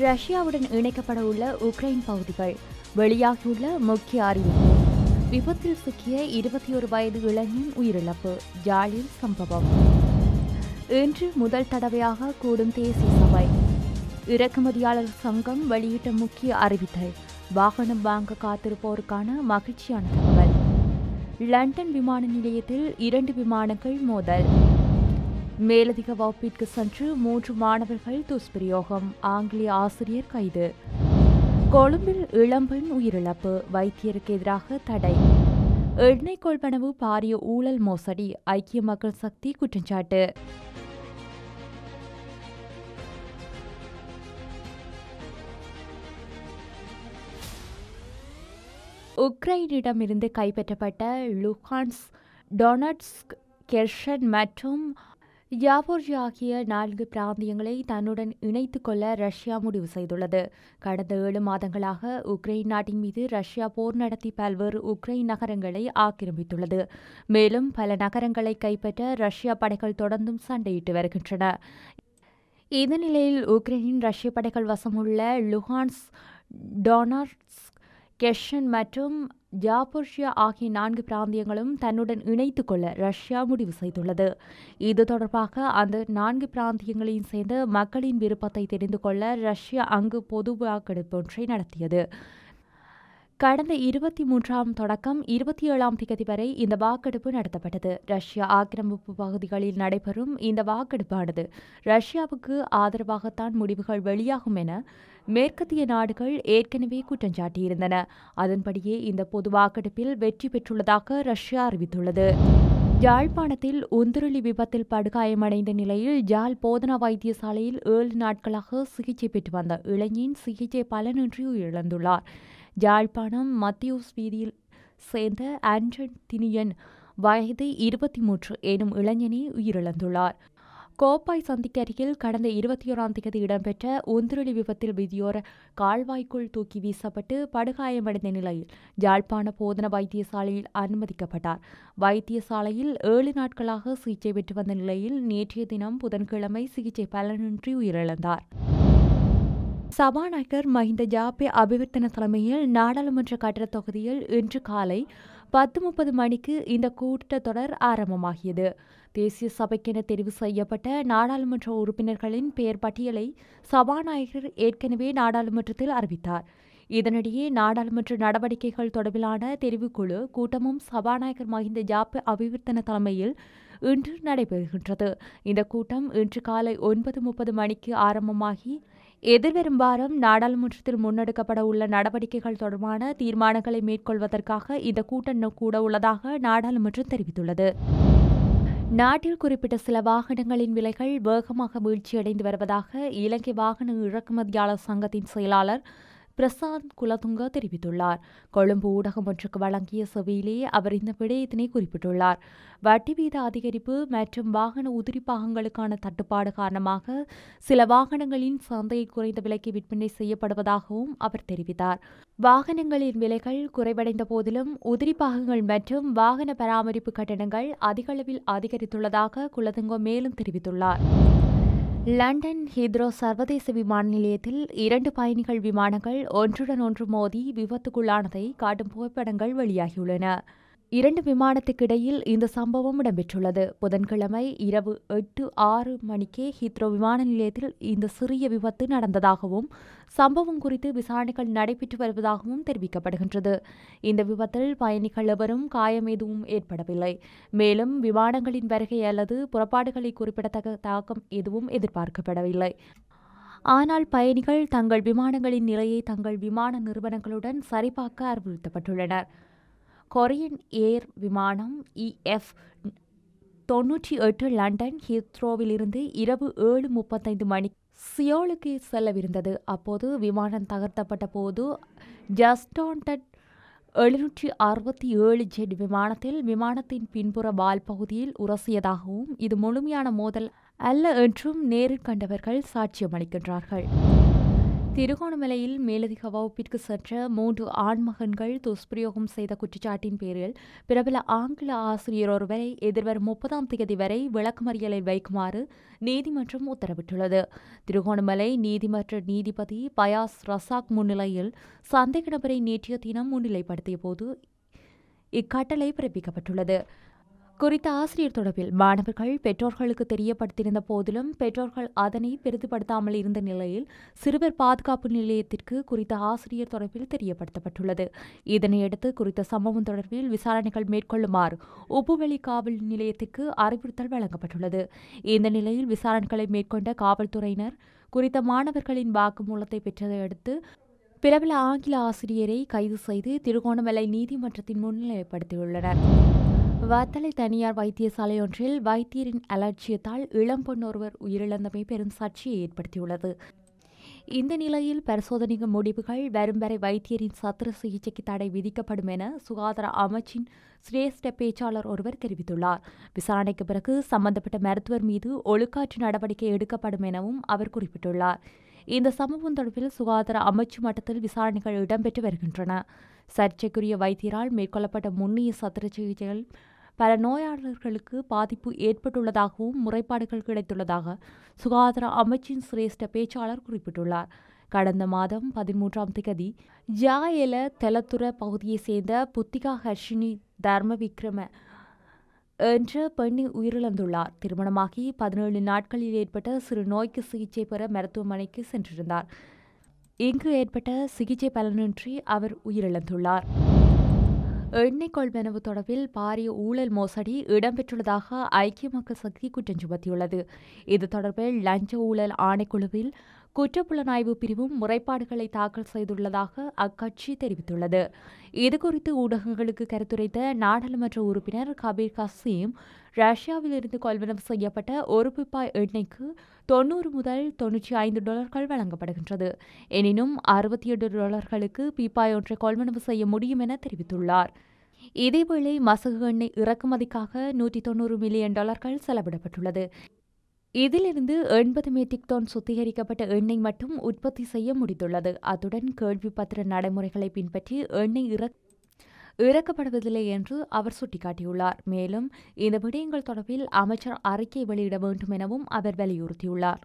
ரஷ்யாவுடன் இணைக்கப்பட உள்ள உக்ரைன் பகுதிகள். வெளியாகியுள்ள முக்கிய அறிவிப்பு விபத்தில் சிக்கிய இருபத்தி ஒரு வயது இளைஞன் உயிரிழப்பு. ஜாலில் சம்பவம். இன்று முதல் தடவையாக கூடும் தேசிய சபை. இறக்குமதியாளர் சங்கம் வெளியிட்ட முக்கிய அறிவித்தல். வாகனம் வாங்க காத்திருப்போருக்கான மகிழ்ச்சியான தகவல். லண்டன் விமான நிலையத்தில் இரண்டு விமானங்கள் மோதல். மேலதிக வகுப்பிற்கு சென்று மூன்று மாணவர்கள் துஷ்பிரயோகம் ஆங்கிலேய ஆசிரியர் கைது. கொழும்பில் இளம்பெண் உயிரிழப்பு வைத்தியருக்கு எதிராக தடை. எண்ணெய் கொள்வனவு பாரிய ஊழல் மோசடி ஐக்கிய மக்கள் சக்தி குற்றச்சாட்டு உக்ரைனிடமிருந்து கைப்பற்றப்பட்ட லுஹான்ஸ் டொனட்ஸ்க் கெர்ஷன் மற்றும் யாவோர்ஜி ஆகிய நான்கு பிராந்தியங்களை தன்னுடன் இணைத்துக் கொள்ள ரஷ்யா முடிவு செய்துள்ளது. கடந்த ஏழு மாதங்களாக உக்ரைன் நாட்டின் மீது ரஷ்யா போர் நடத்தி பல்வேறு உக்ரைன் நகரங்களை ஆக்கிரமித்துள்ளது. மேலும் பல நகரங்களை கைப்பற்ற ரஷ்யா படைகள் தொடர்ந்தும் சண்டையிட்டு வருகின்றன. இந்த நிலையில் உக்ரைனின் ரஷ்ய படைகள் வசமுள்ள லுஹான்ஸ் டொனார்ட்ஸ் கெஷன் மற்றும் ஜாபோர்ஷியா ஆகிய நான்கு பிராந்தியங்களும் தன்னுடன் இணைத்துக் கொள்ள ரஷ்யா முடிவு செய்துள்ளது. இது தொடர்பாக அந்த நான்கு பிராந்தியங்களையும் சேர்ந்த மக்களின் விருப்பத்தை தெரிந்து கொள்ள ரஷ்யா அங்கு பொது வாக்கெடுப்பு ஒன்றை நடத்தியது. கடந்த இருபத்தி மூன்றாம் தொடக்கம் இருபத்தி ஏழாம் திகதி வரை இந்த வாக்கெடுப்பு நடத்தப்பட்டது. ரஷ்யா ஆக்கிரமிப்பு பகுதிகளில் நடைபெறும் இந்த வாக்கெடுப்பானது ரஷ்யாவுக்கு ஆதரவாகத்தான் முடிவுகள் வெளியாகும் என மேற்கத்திய நாடுகள் ஏற்கனவே குற்றம் சாட்டியிருந்தன. அதன்படியே இந்த பொது வாக்கெடுப்பில் வெற்றி பெற்றுள்ளதாக ரஷ்யா அறிவித்துள்ளது. யாழ்ப்பாணத்தில் உந்துருளி விபத்தில் படுகாயமடைந்த நிலையில் ஜால் போதனா வைத்தியசாலையில் ஏழு நாட்களாக சிகிச்சை பெற்று வந்த இளைஞன் சிகிச்சை பலனின்றி உயிரிழந்துள்ளார் யாழ்ப்பாணம் மத்தியூஸ் வீதியில் சேர்ந்த ஆண்டன் தினியன் வயது இருபத்தி மூன்று எனும் இளைஞனே உயிரிழந்துள்ளார். கோப்பாய் சந்திக்கு அருகில் கடந்த இருபத்தி ஓராம் தேதி இடம்பெற்ற உந்துருளி விபத்தில் விதியோர கால்வாய்க்குள் தூக்கி வீசப்பட்டு படுகாயமடைந்த நிலையில் யாழ்ப்பாண போதன வைத்தியசாலையில் அனுமதிக்கப்பட்டார். வைத்தியசாலையில் ஏழு நாட்களாக சிகிச்சை பெற்று வந்த நிலையில் நேற்றைய தினம் புதன்கிழமை சிகிச்சை பலனின்றி உயிரிழந்தார். சபாநாயகர் மஹிந்த ஜாபே அபிவர்த்தன தலைமையில் நாடாளுமன்ற கட்டடத் தொகுதியில் இன்று காலை பத்து முப்பது மணிக்கு இந்த கூட்டத்தொடர் ஆரம்பமாகியது. தேசிய சபைக்கென தெரிவு செய்யப்பட்ட நாடாளுமன்ற உறுப்பினர்களின் பெயர் பட்டியலை சபாநாயகர் ஏற்கனவே நாடாளுமன்றத்தில் அறிவித்தார். இதனிடையே நாடாளுமன்ற நடவடிக்கைகள் தொடர்பிலான தெரிவுக்குழு கூட்டமும் சபாநாயகர் மஹிந்த ஜாபே அபிவர்த்தன தலைமையில் இன்று நடைபெறுகின்றது. இந்த கூட்டம் இன்று காலை ஒன்பது முப்பது மணிக்கு ஆரம்பமாகி எதிர்வரும் வாரம் நாடாளுமன்றத்தில் முன்னெடுக்கப்பட உள்ள நடவடிக்கைகள் தொடர்பான தீர்மானங்களை மேற்கொள்வதற்காக இந்த கூட்டம் கூட உள்ளதாக நாடாளுமன்றம் தெரிவித்துள்ளது. நாட்டில் குறிப்பிட்ட சில வாகனங்களின் விலைகள் வேகமாக வீழ்ச்சியடைந்து வருவதாக இலங்கை வாகன இறக்குமதியாளர் சங்கத்தின் செயலாளர் பிரசாந்த் குலதுங்க தெரிவித்துள்ளார். கொழும்பு ஊடகம் ஒன்றுக்கு வழங்கிய சபையிலேயே அவர் இந்த விடயத்தினை குறிப்பிட்டுள்ளார். வட்டி வீத அதிகரிப்பு மற்றும் வாகன உதிரி பாகங்களுக்கான தட்டுப்பாடு காரணமாக சில வாகனங்களின் சந்தையை குறைந்த விலைக்கு விற்பனை செய்யப்படுவதாகவும் அவர் தெரிவித்தார். வாகனங்களின் விலைகள் குறைவடைந்த போதிலும் உதிரி பாகங்கள் மற்றும் வாகன பராமரிப்பு கட்டணங்கள் அதிகளவில் அதிகரித்துள்ளதாக குலதுங்கோ மேலும் தெரிவித்துள்ளார். லண்டன் ஹீத்ரோ சர்வதேச விமான நிலையத்தில் இரண்டு பயணிகள் விமானங்கள் ஒன்றுடன் ஒன்று மோதி விபத்துக்குள்ளானதை காட்டும் புகைப்படங்கள் வெளியாகியுள்ளன. இரண்டு விமானத்துக்கிடையில் இந்த சம்பவம் இடம்பெற்றுள்ளது. புதன்கிழமை இரவு எட்டு ஆறு மணிக்கே ஹீத்ரோ விமான நிலையத்தில் இந்த சிறிய விபத்து நடந்ததாகவும் சம்பவம் குறித்து விசாரணைகள் நடைபெற்று வருவதாகவும் தெரிவிக்கப்படுகின்றது. இந்த விபத்தில் பயணிகள் எவரும் காயம் எதுவும் ஏற்படவில்லை. மேலும் விமானங்களின் வருகை அல்லது புறப்பாடுகளை குறிப்பிடத்தக்க தாக்கம் எதுவும் எதிர்பார்க்கப்படவில்லை. ஆனால் பயணிகள் தங்கள் விமானங்களின் நிலையை தங்கள் விமான நிறுவனங்களுடன் சரிபார்க்க அறிவுறுத்தப்பட்டுள்ளனர். கொரியன் ஏர் விமானம் இஎஃப் தொன்னூற்றி எட்டு லண்டன் ஹீத்ரோவிலிருந்து இரவு ஏழு முப்பத்தைந்து மணி சியோலுக்கு செல்லவிருந்தது. அப்போது விமானம் தகர்த்தப்பட்ட போது ஜஸ்டான்டட் எழுநூற்றி அறுபத்தி ஏழு ஜெட் விமானத்தில் விமானத்தின் பின்புற வால் பகுதியில் உரசியதாகவும் இது முழுமையான மோதல் அல்ல என்றும் நேரில் கண்டவர்கள் சாட்சியமளிக்கின்றார்கள். திருகோணமலையில் மேலதிக வகுப்பிற்கு சென்ற மூன்று ஆண்மகன்கள் துஷ்பிரயோகம் செய்த குற்றச்சாட்டின் பேரில் பிரபல ஆங்கில ஆசிரியர் ஒருவரை எதிர்வரும் முப்பதாம் தேதி வரை விளக்கமறியலில் வைக்குமாறு நீதிமன்றம் உத்தரவிட்டுள்ளது. திருகோணமலை நீதிமன்ற நீதிபதி பயாஸ் ரசாக் முன்னிலையில் சந்தேக நபரை நேற்றைய தினம் முன்னிலைப்படுத்திய போது இக்கட்டளை பிறப்பிக்கப்பட்டுள்ளது. குறித்த ஆசிரியர் தொடர்பில் மாணவர்கள் பெற்றோர்களுக்கு தெரியப்படுத்தியிருந்த போதிலும் பெற்றோர்கள் அதனை பெரிதுபடுத்தாமல் இருந்த நிலையில் சிறுவர் பாதுகாப்பு நிலையத்திற்கு குறித்த ஆசிரியர் தொடர்பில் தெரியப்படுத்தப்பட்டுள்ளது. இதனையடுத்து குறித்த சம்பவம் தொடர்பில் விசாரணைகள் மேற்கொள்ளுமாறு உப்புவெளி காவல் நிலையத்திற்கு அறிவுறுத்தல் வழங்கப்பட்டுள்ளது. இந்த நிலையில் விசாரணைகளை மேற்கொண்ட காவல்துறையினர் குறித்த மாணவர்களின் வாக்குமூலத்தை பெற்றதை அடுத்து பிரபல ஆங்கில ஆசிரியரை கைது செய்து திருகோணமலை நீதிமன்றத்தின் முன்னிலைப்படுத்தியுள்ளனர். வத்தலை தனியார் வைத்தியசாலை ஒன்றில் வைத்தியரின் அலட்சியத்தால் இளம்பெண் ஒருவர் உயிரிழந்தமை பெரும் சர்ச்சையை ஏற்படுத்தியுள்ளது. இந்த நிலையில் பரிசோதனையின் முடிவுகள் வரும் வரை வைத்தியரின் சத்திர சிகிச்சைக்கு தடை விதிக்கப்படும் என சுகாதார அமைச்சின் சிரேஷ்ட பேச்சாளர் ஒருவர் தெரிவித்துள்ளார். விசாரணைக்கு பிறகு சம்பந்தப்பட்ட மருத்துவர் மீது ஒழுக்காற்று நடவடிக்கை எடுக்கப்படும் எனவும் அவர் குறிப்பிட்டுள்ளார். இந்த சம்பவம் தொடர்பில் சுகாதார அமைச்சு மட்டத்தில் விசாரணைகள் இடம்பெற்று வருகின்றன. சர்ச்சைக்குரிய வைத்தியரால் மேற்கொள்ளப்பட்ட முன்னிய சத்திர சிகிச்சைகள் பல நோயாளர்களுக்கு பாதிப்பு ஏற்பட்டுள்ளதாகவும் முறைப்பாடுகள் கிடைத்துள்ளதாக சுகாதார அமைச்சின் சிரேஷ்ட பேச்சாளர் குறிப்பிட்டுள்ளார். கடந்த மாதம் பதிமூன்றாம் திகதி ஜாயல தெலத்துற பகுதியைச் சேர்ந்த புத்திகா ஹர்ஷினி தர்ம விக்ரம என்ற பெண்ணை உயிரிழந்துள்ளார். திருமணமாகி பதினேழு நாட்களில் ஏற்பட்ட சிறு நோய்க்கு சிகிச்சை பெற மருத்துவமனைக்கு சென்றிருந்தார். இங்கு ஏற்பட்ட சிகிச்சை பலனின்றி அவர் உயிரிழந்துள்ளார். எண்ணெய் கொள்வனவு தொடர்பில் பாரிய ஊழல் மோசடி இடம்பெற்றுள்ளதாக ஐக்கிய மக்கள் சக்தி குற்றம் சுமத்தியுள்ளது. இது தொடர்பில் லஞ்ச ஊழல் ஆணைக்குழுவில் குற்றப்புலனாய்வு பிரிவும் முறைப்பாடுகளை தாக்கல் செய்துள்ளதாக அக்கட்சி தெரிவித்துள்ளது. இதுகுறித்து ஊடகங்களுக்கு கருத்துரைத்த நாடாளுமன்ற உறுப்பினர் கபீர் கசீம் ரஷ்யாவிலிருந்து கொள்வனவு செய்யப்பட்ட ஒரு பிப்பாய் எண்ணெய்க்கு தொன்னூறு முதல் தொன்னூற்றி ஐந்து டாலர்கள் வழங்கப்படுகின்றது. எனினும் அறுபத்தி எட்டு டாலர்களுக்கு பீப்பாய் ஒன்றை கொள்வனவு செய்ய முடியும் என தெரிவித்துள்ளார். இதேவேளை மசகு எண்ணெய் இறக்குமதிக்காக நூற்றி தொன்னூறு மில்லியன் டாலர்கள் செலவிடப்பட்டுள்ளது. இதிலிருந்து எண்பது மெட்ரிக் டன் சுத்திகரிக்கப்பட்ட எண்ணெய் மட்டும் உற்பத்தி செய்ய முடிந்துள்ளது. அத்துடன் கேள்வி பத்திர நடைமுறைகளை பின்பற்றி எண்ணெய் இறக் இறக்கப்படுவதில்லை என்று அவர் சுட்டிக்காட்டியுள்ளார். மேலும் இந்த விடயங்கள் தொடர்பில் அமைச்சர் அறிக்கை வெளியிட வேண்டும் எனவும் அவர் வலியுறுத்தியுள்ளார்.